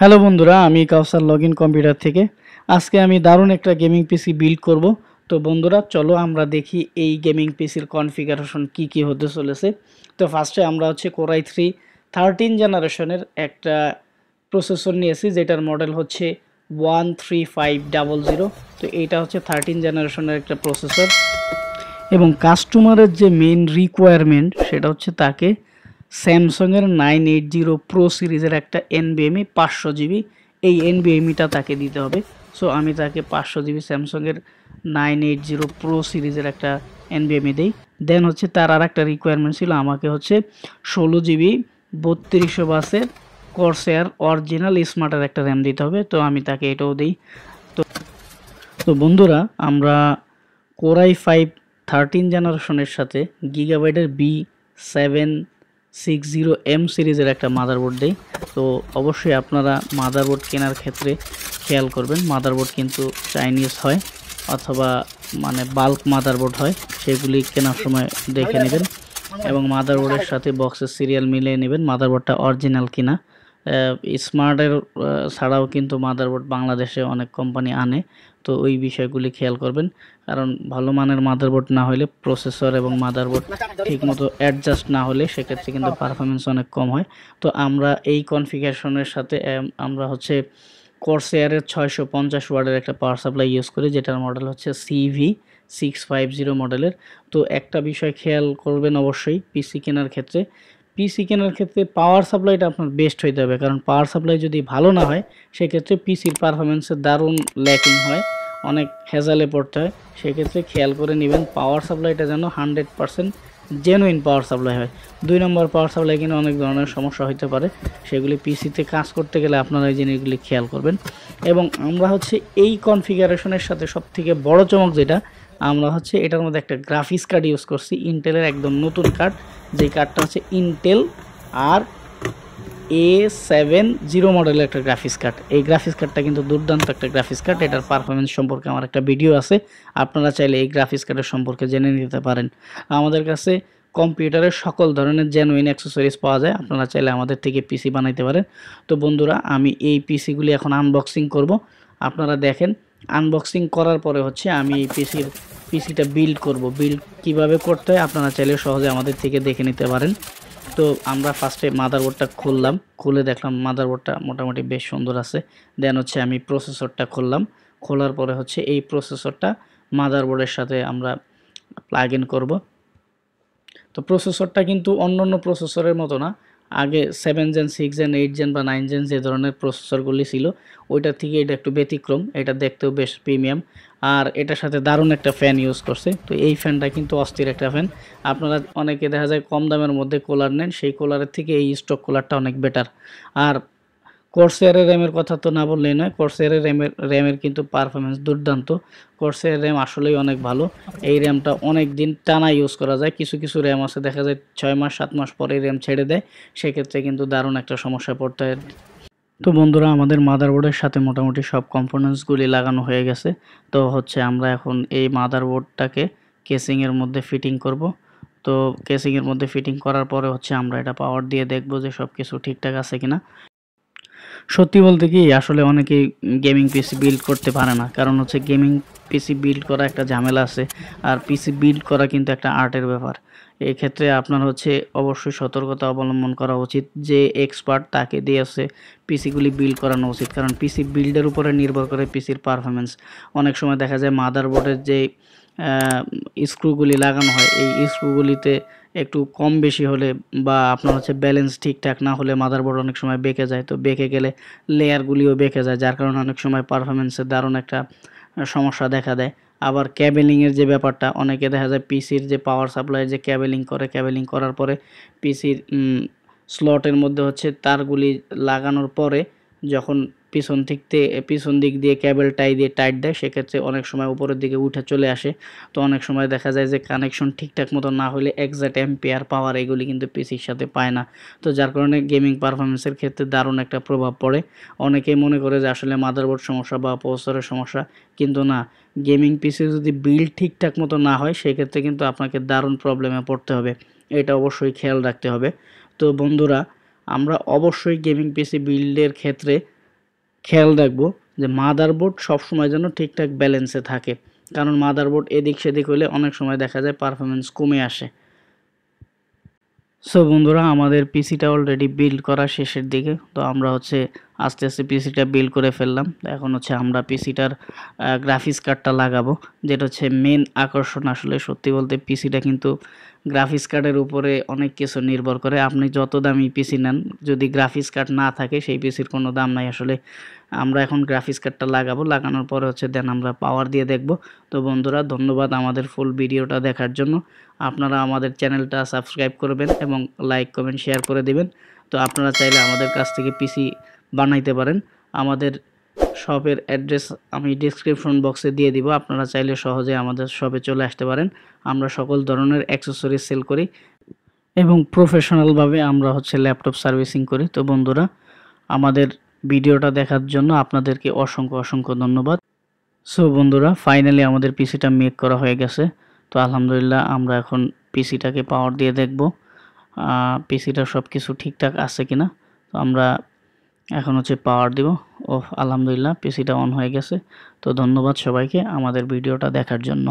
Hello বন্ধুরা, আমি কাউসার log in computer থেকে। আজকে আমি দারুণ একটা গেমিং পিসি বিল্ড করব। তো বন্ধুরা, চলো আমরা দেখি এই গেমিং পিসির কনফিগারেশন কি কি হতে চলেছে। তো ফার্স্টে আমরা হচ্ছে কোরাই থ্রি থার্টিন জেনারেশনের একটা প্রসেসর নিয়েছি, যেটার মডেল হচ্ছে one three five double zero তো এইটা হচ্ছে থার্টিন জেনারেশনের একটা প্রসেসর এবং কাস্টমারের যে মেইন রিকোয়ারমেন্ট সেটা হচ্ছে তাকে স্যামসংয়ের নাইন এইট জিরো প্রো সিরিজের একটা এনবিএমই পাঁচশো জিবি। এই এনবিএমইটা তাকে দিতে হবে। সো আমি তাকে পাঁচশো জিবি স্যামসংয়ের নাইন এইট জিরো প্রো সিরিজের একটা এনবিএমই দিই। দেন হচ্ছে তার আর একটা রিকোয়ারমেন্ট ছিল, আমাকে হচ্ছে ষোলো জিবি, বত্রিশশো বাসের কর্সেয়ার অরিজিনাল স্মার্টের একটা র্যাম দিতে হবে। তো, আমি তাকে এটাও দিই। তো তো বন্ধুরা, আমরা কোরাই ফাইভ থার্টিন জেনারেশনের সাথে গিগাবাইটের B seven six zero M সিরিজের একটা মাদারবোর্ড দেই। তো অবশ্যই আপনারা মাদারবোর্ড কেনার ক্ষেত্রে খেয়াল করবেন। মাদারবোর্ড কিন্তু চাইনিজ হয় অথবা মানে বাল্ক মাদারবোর্ড হয়, সেগুলি কেনার সময় দেখে নেবেন এবং মাদারবোর্ডের সাথে বক্সের সিরিয়াল মিলিয়ে নেবেন। মাদারবোর্ডটা অরিজিনাল কিনা। স্মার্টের ছাড়াও কিন্তু মাদারবোর্ড বাংলাদেশে অনেক কোম্পানি আনে। তো ওই বিষয়গুলি খেয়াল করবেন। কারণ ভালো মানের মাদারবোর্ড না হলে প্রসেসর এবং মাদারবোর্ড ঠিকমতো অ্যাডজাস্ট না হলে সেক্ষেত্রে কিন্তু পারফরমেন্স অনেক কম হয়। তো আমরা এই কনফিগারেশনের সাথে আমরা হচ্ছে কোর্সেয়ারের ছয়শো পঞ্চাশ ওয়ার্ডের একটা পাওয়ার সাপ্লাই ইউজ করি, যেটার মডেল হচ্ছে সিভি সিক্স ফাইভ জিরো মডেলের তো একটা বিষয় খেয়াল করবেন অবশ্যই পিসি কেনার ক্ষেত্রে পিসি কেনার ক্ষেত্রে পাওয়ার সাপ্লাইটা আপনার বেস্ট হইতে হবে। কারণ পাওয়ার সাপ্লাই যদি ভালো না হয়, সেক্ষেত্রে পিসির পারফরমেন্সের দারুণ ল্যাকিং হয়, অনেক হেজালে পড়তে হয়। সেক্ষেত্রে খেয়াল করে নেবেন পাওয়ার সাপ্লাইটা যেন hundred percent genuine power supply হয়। দুই নম্বর পাওয়ার সাপ্লাই কিন্তু অনেক ধরনের সমস্যা হতে পারে। সেগুলি পিসিতে কাজ করতে গেলে আপনারা এই জিনিসগুলি খেয়াল করবেন। এবং আমরা হচ্ছে এই কনফিগারেশনের সাথে সবথেকে বড় চমক যেটা আমরা হচ্ছে এটার মধ্যে একটা গ্রাফিক্স কার্ড ইউজ করছি ইন্টেলের একদম নতুন কার্ড যেই কার্ডটা হচ্ছে Intel Arc A seven zero মডেলের একটা গ্রাফিক্স কার্ড এই গ্রাফিক্স কার্ডটা কিন্তু দুর্দান্ত একটা গ্রাফিক্স কার্ড এটার পারফরমেন্স সম্পর্কে আমার একটা ভিডিও আছে, আপনারা চাইলে এই গ্রাফিক্স কার্ডের সম্পর্কে জেনে নিতে পারেন। আমাদের কাছে কম্পিউটারের সকল ধরনের জেনুইন অ্যাক্সেসরিজ পাওয়া যায়, আপনারা চাইলে আমাদের থেকে পিসি বানাইতে পারেন। তো বন্ধুরা, আমি এই পিসিগুলি এখন আনবক্সিং করব। আপনারা দেখেন আনবক্সিং করার পরে হচ্ছে আমি এই পিসির, পিসিটা বিল্ড করব। বিল্ড কীভাবে করতে হয় আপনারা চাইলে সহজে আমাদের থেকে দেখে নিতে পারেন। তো আমরা ফার্স্টে মাদারবোর্ডটা খুললাম। খুলে দেখলাম মাদারবোর্ডটা মোটামুটি বেশ সুন্দর আছে। দেন হচ্ছে আমি প্রসেসরটা খুললাম। খোলার পরে হচ্ছে এই প্রসেসরটা মাদারবোর্ডের সাথে আমরা প্লাগ ইন করব। তো প্রসেসরটা কিন্তু অন্য অন্য প্রসেসরের মতো না। আগে seven gen six gen eight gen বা নাইন জেন যে ধরনের প্রসেসরগুলি ছিল, ওইটার থেকে এটা একটু ব্যতিক্রম, এটা দেখতেও বেশ প্রিমিয়াম আর এটার সাথে দারুণ একটা ফ্যান ইউজ করছে। তো এই ফ্যানটা কিন্তু অস্থির একটা ফ্যান আপনারা অনেকে দেখা যায় কম দামের মধ্যে কুলার নেন, সেই কুলারের থেকে এই স্টক কুলারটা অনেক বেটার আর কোর্সেয়ারের র্যামের কথা তো না বললেই নয়। কোর্সেয়ারের র্যামের র্যামের কিন্তু পারফরমেন্স দুর্দান্ত। কোর্সের র্যাম আসলেই অনেক ভালো। এই র্যামটা অনেক দিন টানা ইউজ করা যায়। কিছু কিছু র্যাম আছে, দেখা যায় ছয় মাস, সাত মাস পরে র্যাম ছেড়ে দেয়। সেক্ষেত্রে কিন্তু দারুণ একটা সমস্যা পড়তে তো বন্ধুরা, আমাদের মাদারবোর্ডের সাথে মোটামুটি সব কম্পোনেন্টসগুলি লাগানো হয়ে গেছে। তো হচ্ছে আমরা এখন এই মাদারবোর্ডটাকে কেসিংয়ের মধ্যে ফিটিং করব। তো কেসিংয়ের মধ্যে ফিটিং করার পরে হচ্ছে আমরা এটা পাওয়ার দিয়ে দেখব যে সব কিছু ঠিকঠাক আছে কিনা। সত্যি বলতে কি, আসলে অনেকেই গেমিং পিসি বিল্ড করতে পারে না। কারণ হচ্ছে গেমিং পিসি বিল্ড করা একটা ঝামেলা আছে, আর পিসি বিল্ড করা কিন্তু একটা আর্টের ব্যাপার। এই ক্ষেত্রে আপনার হচ্ছে অবশ্যই সতর্কতা অবলম্বন করা উচিত যে এক্সপার্ট তাকে দিয়ে আছে পিসিগুলি বিল্ড করানো উচিত। কারণ পিসি বিল্ডের উপরে নির্ভর করে পিসির পারফরমেন্স অনেক সময় দেখা যায় মাদারবোর্ডের যে স্ক্রুগুলি লাগানো হয়, এই স্ক্রুগুলিতে একটু কম বেশি হলে বা আপনার হচ্ছে ব্যালেন্স ঠিকঠাক না হলে মাদারবোর্ড অনেক সময় বেঁকে যায়। তো বেঁকে গেলে লেয়ারগুলিও বেঁকে যায়, যার কারণে অনেক সময় পারফরমেন্সের দারুণ একটা সমস্যা দেখা দেয়। আবার ক্যাবেলিংয়ের যে ব্যাপারটা, অনেকে দেখা যায় পিসির যে পাওয়ার সাপ্লাই যে ক্যাবেলিং করে ক্যাবেলিং করার পরে পিসির স্লটের মধ্যে হচ্ছে তারগুলি লাগানোর পরে যখন পিছন দিক থেকে পিছন দিক দিয়ে ক্যাবেল টাই দিয়ে টাইট দেয়, সেক্ষেত্রে অনেক সময় উপরের দিকে উঠে চলে আসে। তো অনেক সময় দেখা যায় যে কানেকশন ঠিকঠাক মতো না হলে এক্সাক্ট এম্পিয়ার পাওয়ার এগুলি কিন্তু পিসির সাথে পায় না। তো যার কারণে গেমিং পারফরমেন্সের ক্ষেত্রে দারুণ একটা প্রভাব পড়ে। অনেকেই মনে করে যে আসলে মাদারবোর্ড সমস্যা বা প্রসেসরের সমস্যা কিন্তু না। গেমিং পিসি যদি বিল্ড ঠিকঠাক মতো না হয়, সেক্ষেত্রে কিন্তু আপনাকে দারুণ প্রবলেমে পড়তে হবে। এটা অবশ্যই খেয়াল রাখতে হবে। তো বন্ধুরা, আমরা অবশ্যই গেমিং পিসি বিল্ডের ক্ষেত্রে খেয়াল রাখব যে মাদারবোর্ড সবসময় যেন ঠিকঠাক ব্যালেন্সে থাকে। কারণ মাদারবোর্ড এদিক সেদিক হলে অনেক সময় দেখা যায় পারফরমেন্স কমে আসে। সো বন্ধুরা, আমাদের পিসিটা অলরেডি বিল্ড করা শেষের দিকে। তো আমরা হচ্ছে আস্তে আস্তে পিসিটা বিল্ড করে ফেললাম। এখন হচ্ছে আমরা পিসিটার গ্রাফিক্স কার্ডটা লাগাবো, যেটা হচ্ছে মেন আকর্ষণ। আসলে সত্যি বলতে পিসিটা কিন্তু গ্রাফিক্স কার্ডের উপরে অনেক কিছু নির্ভর করে। আপনি যত দামি পিসি নেন, যদি গ্রাফিক্স কার্ড না থাকে, সেই পিসির কোনো দাম নাই। আসলে আমরা এখন গ্রাফিক্স কার্ডটা লাগাবো, লাগানোর পরে হচ্ছে দেন আমরা পাওয়ার দিয়ে দেখব। তো বন্ধুরা, ধন্যবাদ আমাদের ফুল ভিডিওটা দেখার জন্য। আপনারা আমাদের চ্যানেলটা সাবস্ক্রাইব করবেন এবং লাইক কমেন্ট শেয়ার করে দিবেন। তো আপনারা চাইলে আমাদের কাছ থেকে পিসি বানাইতে পারেন। আমাদের শপের অ্যাড্রেস আমি ডিসক্রিপশন বক্সে দিয়ে দিব। আপনারা চাইলে সহজে আমাদের শপে চলে আসতে পারেন। আমরা সকল ধরনের অ্যাক্সেসরিজ সেল করি এবং প্রফেশনালভাবে আমরা হচ্ছে ল্যাপটপ সার্ভিসিং করি। তো বন্ধুরা, আমাদের ভিডিওটা দেখার জন্য আপনাদেরকে অসংখ্য অসংখ্য ধন্যবাদ। সো বন্ধুরা ফাইনালি আমাদের পিসিটা মেক করা হয়ে গেছে। তো আলহামদুলিল্লাহ আমরা এখন পিসিটাকে পাওয়ার দিয়ে দেখব পিসিটা সব কিছু ঠিকঠাক আছে কিনা। তো আমরা এখন হচ্ছে পাওয়ার দিব। ও আলহামদুলিল্লাহ পিসিটা অন হয়ে গেছে। তো ধন্যবাদ সবাইকে আমাদের ভিডিওটা দেখার জন্য।